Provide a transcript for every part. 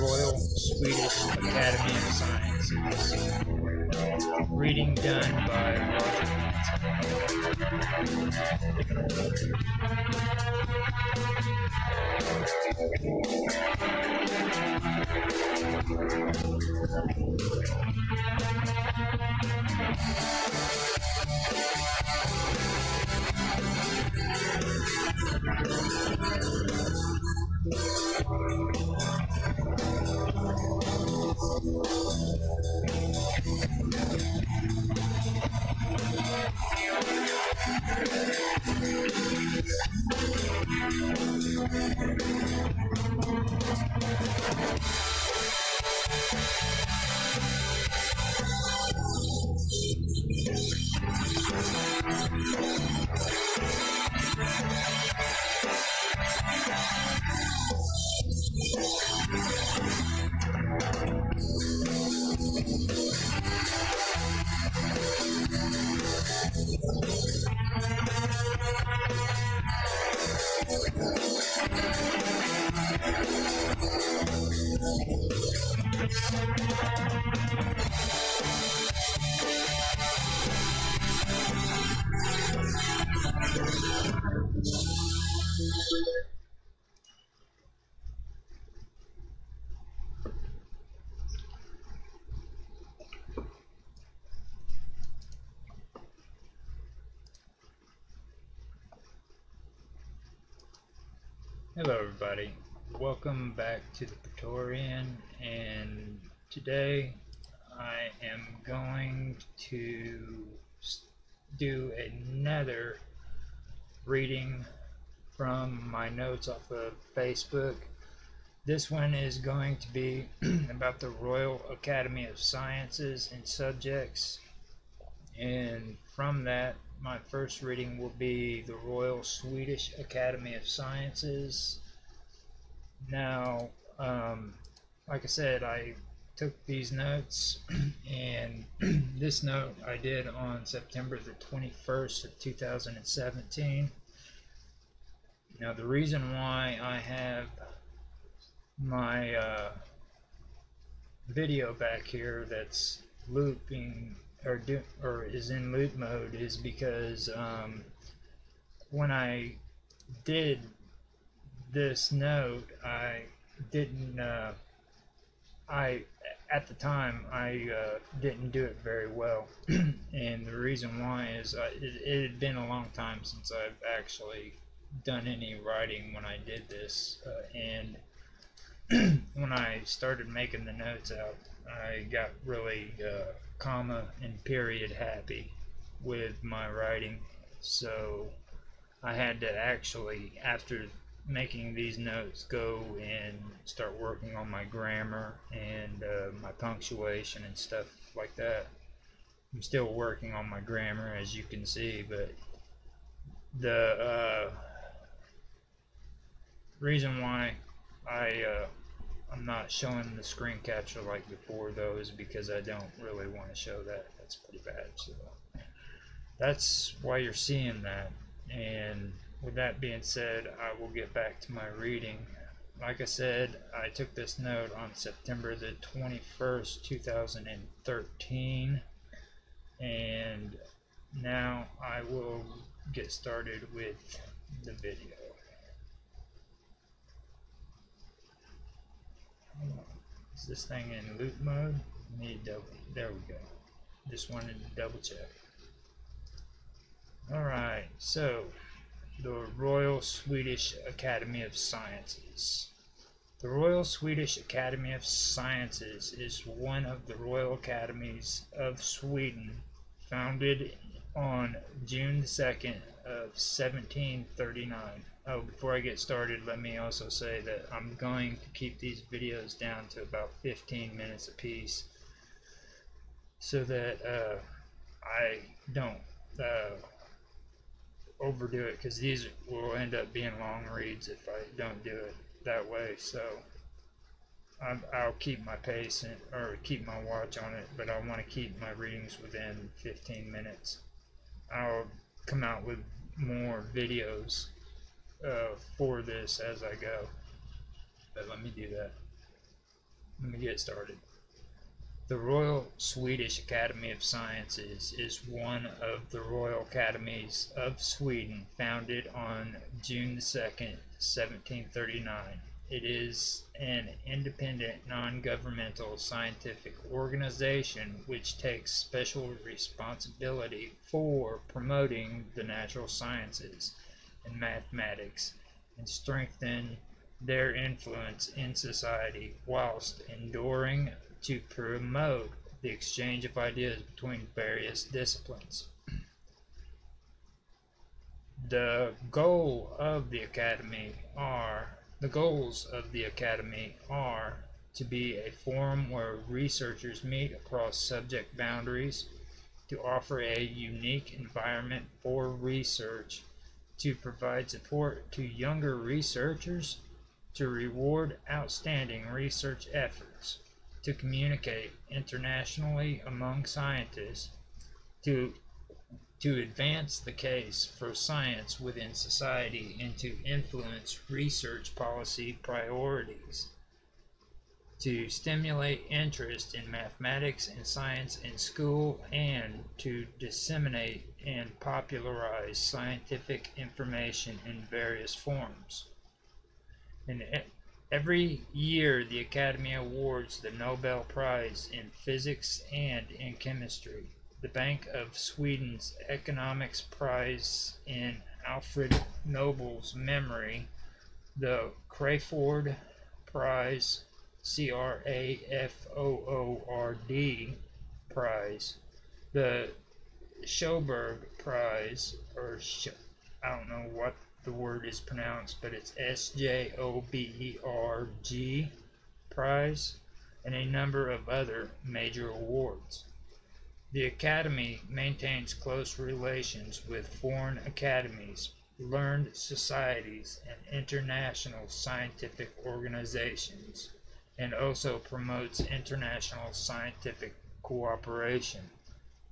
Royal Swedish Academy of Sciences. Reading done by Roger Thank you. Hello everybody, welcome back to the Praetorian and today I am going to do another reading from my notes off of Facebook. This one is going to be about the Royal Academy of Sciences and Subjects and from that my first reading will be the Royal Swedish Academy of Sciences. Now, um, like I said, I took these notes, and this note I did on September the 21st of 2017. Now, the reason why I have my uh, video back here that's looping or do or is in loop mode is because um, when I did this note, I didn't. Uh, I at the time I uh, didn't do it very well, and the reason why is I, it, it had been a long time since I've actually done any writing when I did this, uh, and when I started making the notes out, I got really uh, comma and period happy with my writing. So I had to actually, after making these notes, go and start working on my grammar and uh, my punctuation and stuff like that. I'm still working on my grammar, as you can see, but the uh, reason why I uh, I'm not showing the screen capture like before is because I don't really want to show that. That's pretty bad. So that's why you're seeing that. And with that being said, I will get back to my reading. Like I said, I took this note on September the 21st, 2013. And now I will get started with the video. Is this thing in loop mode? Need double. There we go. Just wanted to double check. Alright, so the Royal Swedish Academy of Sciences. The Royal Swedish Academy of Sciences is one of the Royal Academies of Sweden, founded on June 2nd of 1739. Oh, before I get started, let me also say that I'm going to keep these videos down to about 15 minutes apiece so that uh, I don't uh, overdo it because these will end up being long reads if I don't do it that way. So I'm, I'll keep my pace and, or keep my watch on it, but I want to keep my readings within 15 minutes. I'll come out with more videos uh, for this as I go. But let me do that. Let me get started. The Royal Swedish Academy of Sciences is one of the Royal Academies of Sweden founded on June 2, 1739. It is an independent, non-governmental scientific organization which takes special responsibility for promoting the natural sciences and mathematics and strengthen their influence in society whilst enduring to promote the exchange of ideas between various disciplines. The goal of the academy are the goals of the academy are to be a forum where researchers meet across subject boundaries, to offer a unique environment for research, to provide support to younger researchers, to reward outstanding research efforts, to communicate internationally among scientists, to, to advance the case for science within society, and to influence research policy priorities, to stimulate interest in mathematics and science in school, and to disseminate and popularize scientific information in various forms. In Every year the Academy awards the Nobel Prize in Physics and in Chemistry. The Bank of Sweden's Economics Prize in Alfred Nobel's memory, the Crayford Prize, C R A F O O R D Prize, the Sjoberg Prize, or I don't know what the word is pronounced, but it's S J O B E R G Prize, and a number of other major awards. The Academy maintains close relations with foreign academies, learned societies, and international scientific organizations, and also promotes international scientific cooperation.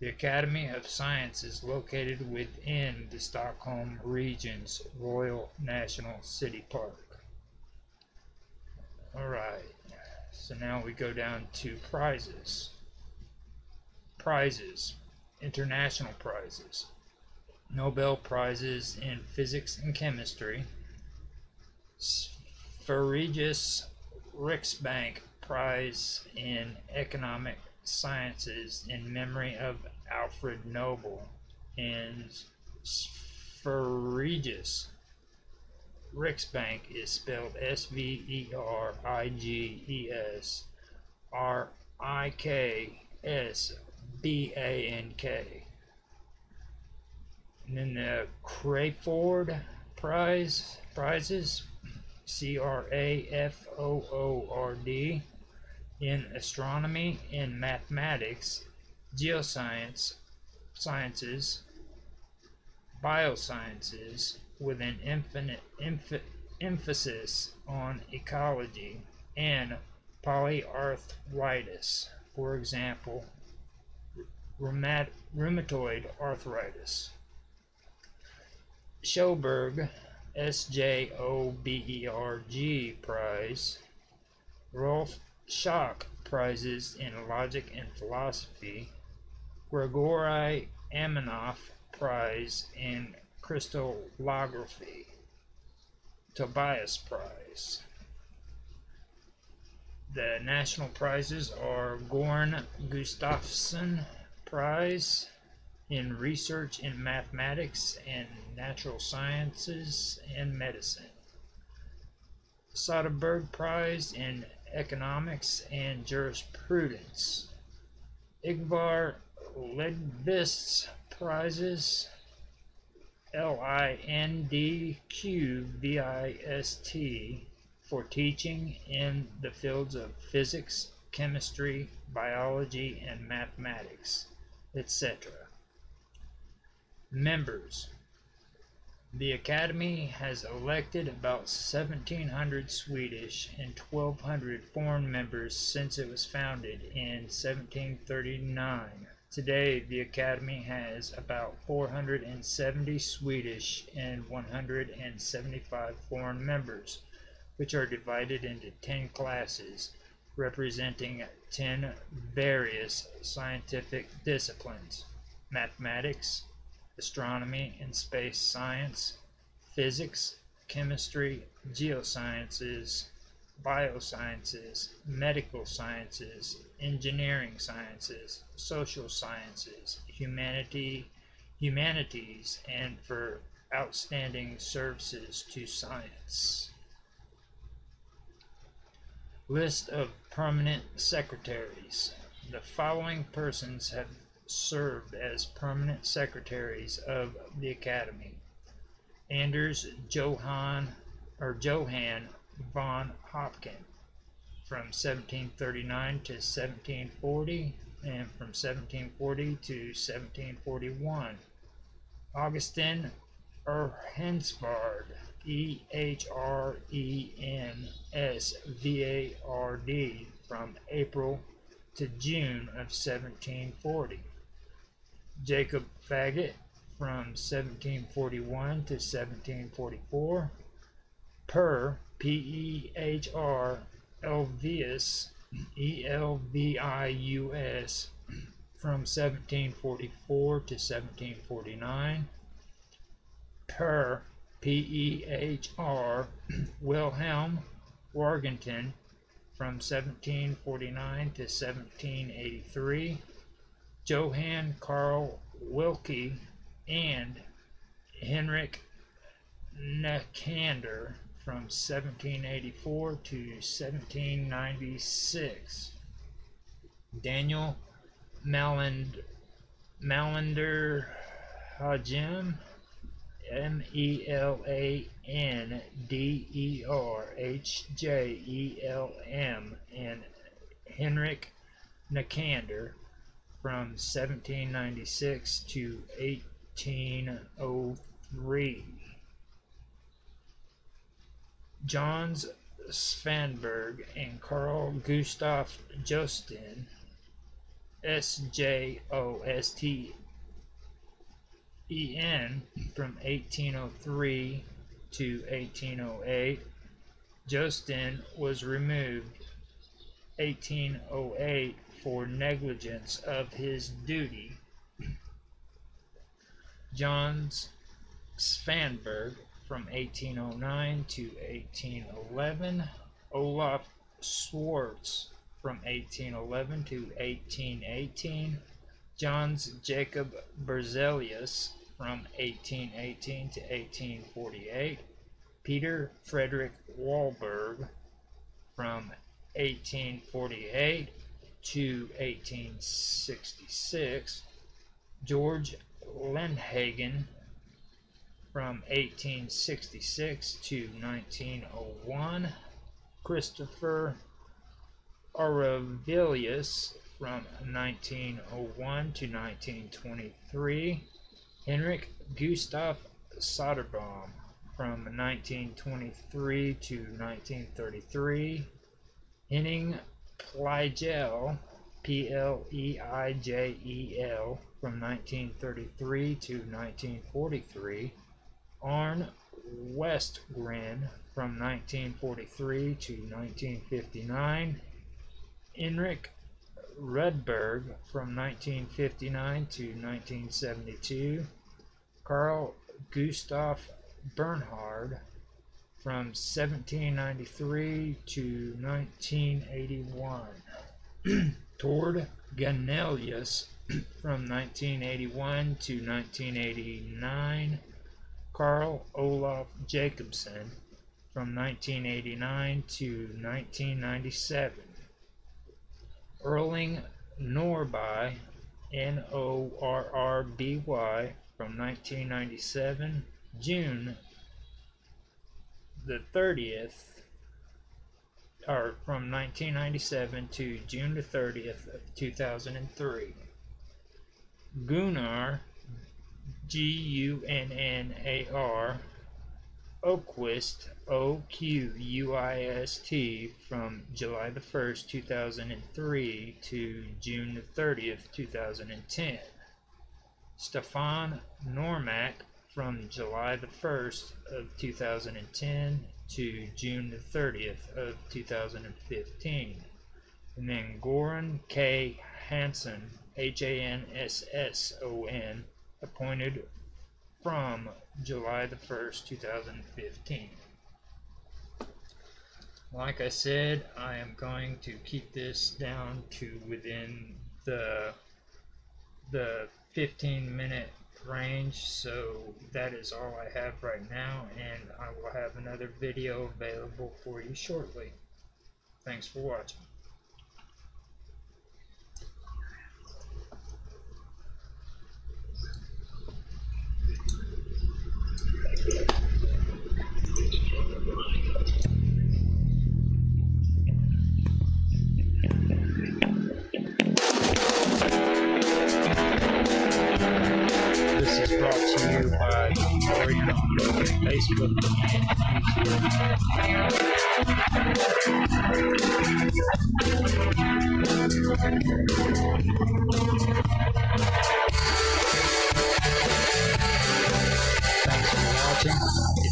The Academy of Science is located within the Stockholm region's Royal National City Park. Alright, so now we go down to prizes. Prizes, international prizes. Nobel Prizes in Physics and Chemistry. Sveriges Riksbank Prize in Economic Sciences in memory of Alfred Nobel and Sveriges. Riksbank is spelled S V E R I G E S R I K S B A N K. And then the Crayford Prize prizes C R A F O O R D in astronomy in mathematics, geoscience, sciences, biosciences, with an infinite emph emphasis on ecology and polyarthritis, for example, rheumatoid arthritis. Sjoberg, S-J-O-B-E-R-G Prize, Rolf Schock Prizes in Logic and Philosophy, Grigori Aminoff Prize in Crystallography, Tobias Prize. The national prizes are Goran Gustafsson Prize in Research in Mathematics and Natural Sciences and Medicine. Soderberg Prize in Economics and Jurisprudence. Ingvar Lindqvist Prizes L I N D Q V I S T for teaching in the fields of physics, chemistry, biology, and mathematics, etc. Members The Academy has elected about 1,700 Swedish and 1,200 foreign members since it was founded in 1739. Today, the Academy has about 470 Swedish and 175 foreign members, which are divided into 10 classes representing 10 various scientific disciplines mathematics, astronomy and space science, physics, chemistry, geosciences, biosciences, medical sciences, engineering sciences, social sciences, humanity, humanities, and for outstanding services to science. List of permanent secretaries. The following persons have served as permanent secretaries of the Academy. Anders Johann or Johann von Hopkin from 1739 to 1740 and from 1740 to 1741. Augustin Ehrensvard, E H R E N S V A R D, from April to June of 1740. Jacob Faggot from 1741 to 1744. Per P E H R Elvius E L V I U S from 1744 to 1749. Per P E H R Wilhelm Wargentin from 1749 to 1783. Johann Carl Wilke and Henrik Nakander from 1784 to 1796. Daniel Malland, Malander Hajim, M E L A N D E R H J E L M, and Henrik Nakander from 1796 to 1803. Johns Svanberg and Carl Gustav Jostin, S J O S T E N, from 1803 to 1808. Jostin was removed 1808 for negligence of his duty. Johns Svanberg from 1809 to 1811. Olaf Swartz from 1811 to 1818. Johns Jacob Berzelius from 1818 to 1848. Peter Frederick Wahlberg from 1848 to 1866, George Lindhagen from 1866 to 1901, Christopher Aurelius from 1901 to 1923, Henrik Gustav Soderbaum from 1923 to 1933, Henning Pleijel, P L E I J E L, from 1933 to 1943, Arne Westgren from 1943 to 1959, Enric Rudberg from 1959 to 1972, Carl Gustav Bernhard from 1793 to 1981. Tord Ganelius from 1981 to 1989. Carl Olaf Jacobson from 1989 to 1997. Erling Norrby, N O R R B Y, from 1997, June the 30th, or from 1997 to June the 30th of 2003. Gunnar G U N N A R, Oquist, O Q U I S T, from July the 1st, 2003 to June the 30th, 2010. Stefan Normack from July the 1st of 2010 to June the 30th of 2015. And then Goran K. Hansson, H A N S S O N, appointed from July the 1st, 2015. Like I said, I am going to keep this down to within the the 15 minute range so that is all I have right now and I will have another video available for you shortly. Thanks for watching. If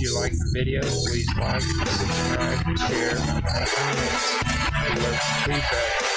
you like the video, please like, subscribe, share, and comments. We love feedback.